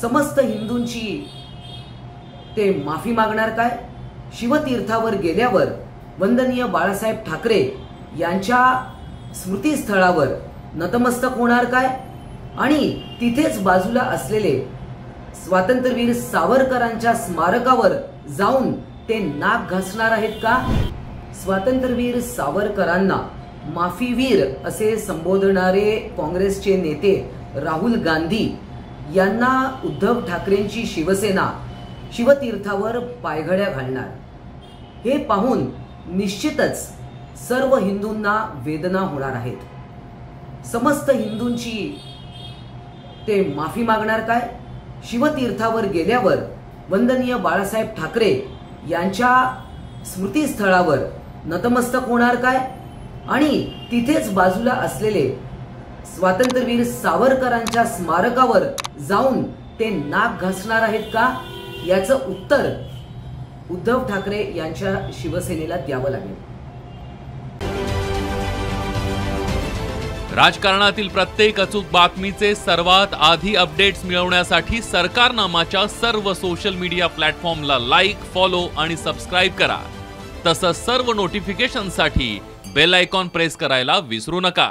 समस्त हिंदूंची. ते माफी मागणार काय? शिवतीर्थावर गेल्यावर वंदनीय बाळासाहेब ठाकरे यांच्या स्मृतीस्थळावर नतमस्तक होणार काय? आणि तिथेच बाजूला असलेले स्वातंत्र्यवीर सावरकरांच्या स्मारकावर जाऊन ते नाक घासणार आहेत का? स्वातंत्र्यवीर सावरकरांना माफीवीर असे संबोधणारे काँग्रेसचे नेते राहुल गांधी यांना उद्धव ठाकरेंची शिवसेना शिवतीर्थावर पायघड्या घालणार. हे पाहून निश्चितच सर्व हिंदूंना वेदना होणार आहेत. समस्त हिंदूंची ते माफी मागणार काय? शिवतीर्थावर गेल्यावर वंदनीय बाळासाहेब ठाकरे यांच्या स्मृतीस्थळावर नतमस्तक होणार काय? आणि तिथेच बाजूला असलेले स्वातंत्र्यवीर सावरकरांच्या स्मारकावर जाऊन ते नाक घासणार आहेत का? याचं उत्तर उद्धव ठाकरे यांच्या शिवसेनेला द्यावं लागेल. राजकारणातील प्रत्येक अचूक बातमीचे सर्वात आधी अपडेट्स मिळवण्यासाठी सरकारनामाच्या सर्व सोशल मीडिया प्लॅटफॉर्मला लाईक फॉलो आणि सबस्क्राईब करा. तसंच सर्व नोटिफिकेशनसाठी बेल आयकॉन प्रेस करायला विसरू नका.